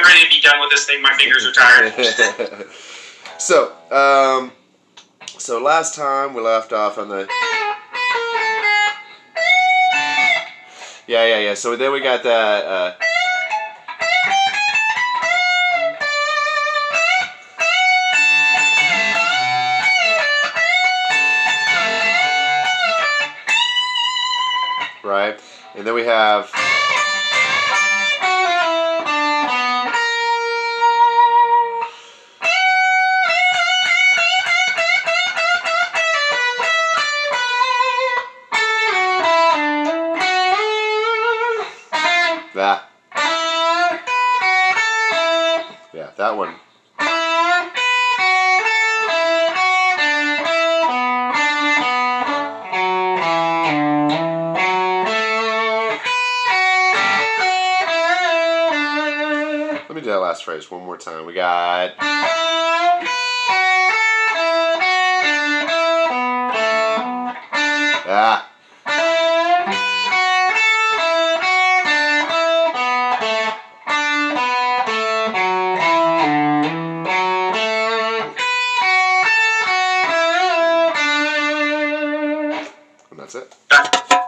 I'm ready to be done with this thing. My fingers are tired. so, um, so last time we left off on the. Yeah, yeah, yeah. So then we got that. Uh, right? And then we have. That. Yeah, that one. Let me do that last phrase one more time. We got. Ah. That's it.